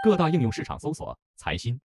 各大应用市场搜索财新